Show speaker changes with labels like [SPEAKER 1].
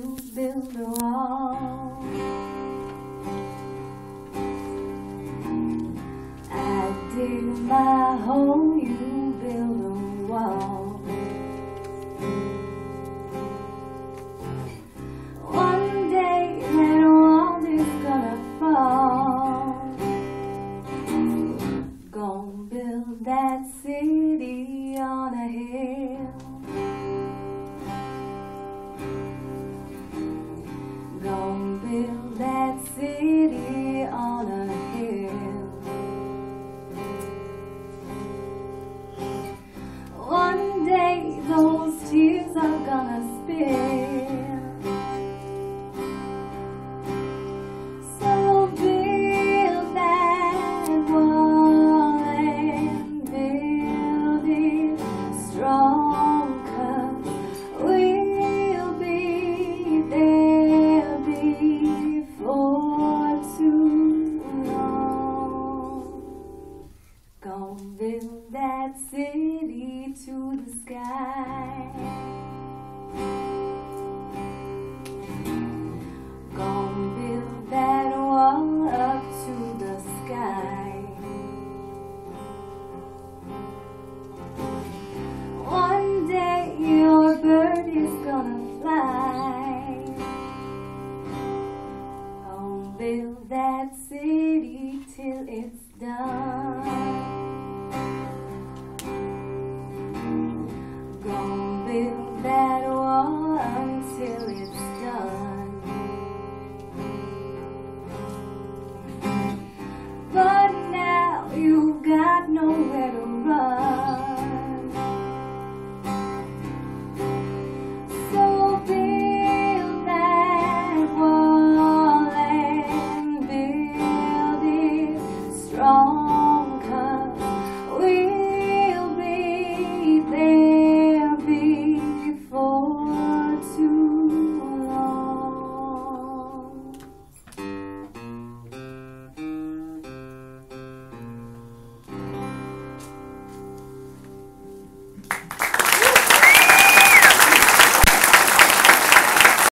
[SPEAKER 1] you build a wall. I dig my hole, you build a wall. One day that wall is gonna fall. Gonna build that city. Gonna build that city to the sky. City till it's done.